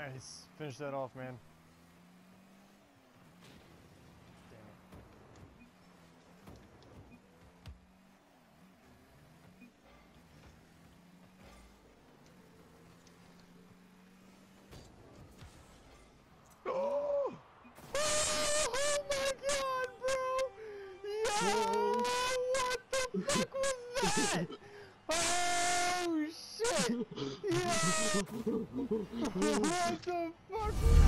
Nice. Finish that off, man. Damn it. Oh! Oh my god, bro! Yo! What the fuck was that? Oh Yo! what the fuck